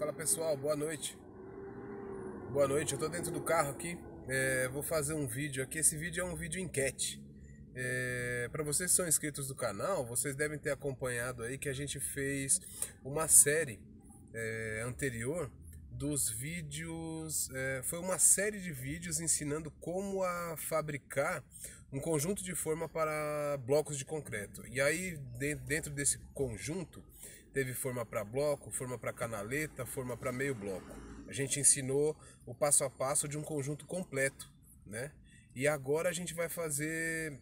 Fala pessoal, boa noite. Boa noite, eu tô dentro do carro aqui. É, vou fazer um vídeo aqui. Esse vídeo é um vídeo enquete. É, para vocês que são inscritos do canal, vocês devem ter acompanhado aí que a gente fez uma série é, anterior dos vídeos. É, foi uma série de vídeos ensinando como a fabricar um conjunto de forma para blocos de concreto. E aí, dentro desse conjunto, teve forma para bloco, forma para canaleta, forma para meio bloco. A gente ensinou o passo a passo de um conjunto completo, né? E agora a gente vai fazer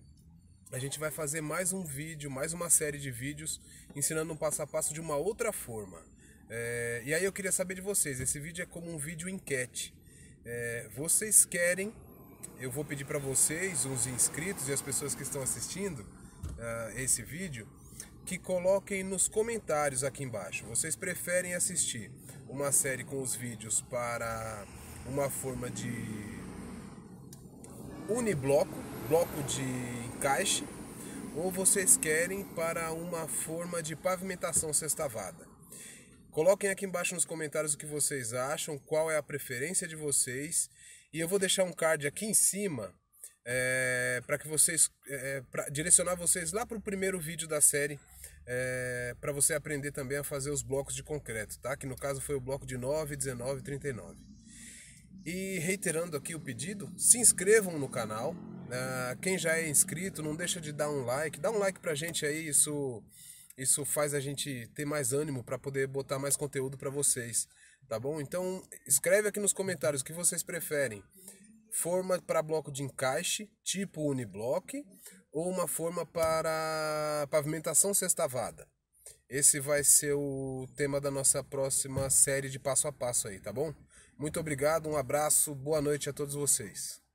a gente vai fazer mais um vídeo, mais uma série de vídeos ensinando um passo a passo de uma outra forma. É, e aí eu queria saber de vocês, esse vídeo é como um vídeo enquete. É, vocês querem, eu vou pedir para vocês, os inscritos e as pessoas que estão assistindo uh, esse vídeo, que coloquem nos comentários aqui embaixo. Vocês preferem assistir uma série com os vídeos para uma forma de unibloco, bloco de encaixe, ou vocês querem para uma forma de pavimentação sextavada? Coloquem aqui embaixo nos comentários o que vocês acham, qual é a preferência de vocês, e eu vou deixar um card aqui em cima é, para que vocês é, direcionar vocês lá para o primeiro vídeo da série é, para você aprender também a fazer os blocos de concreto, tá? Que no caso foi o bloco de 9, 19 e 39. E reiterando aqui o pedido, se inscrevam no canal. Uh, quem já é inscrito, não deixa de dar um like. Dá um like pra gente aí, isso, isso faz a gente ter mais ânimo para poder botar mais conteúdo para vocês, tá bom? Então escreve aqui nos comentários o que vocês preferem forma para bloco de encaixe, tipo uniblock, ou uma forma para pavimentação sextavada. Esse vai ser o tema da nossa próxima série de passo a passo aí, tá bom? Muito obrigado, um abraço, boa noite a todos vocês.